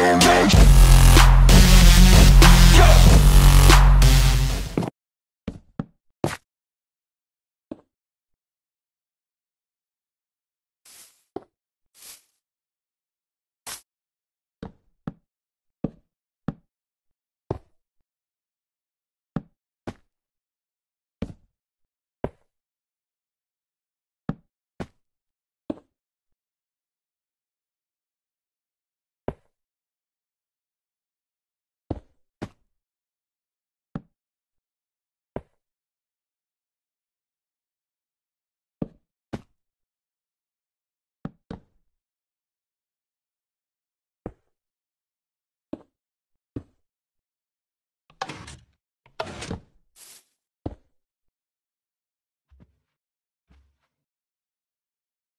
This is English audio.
so much.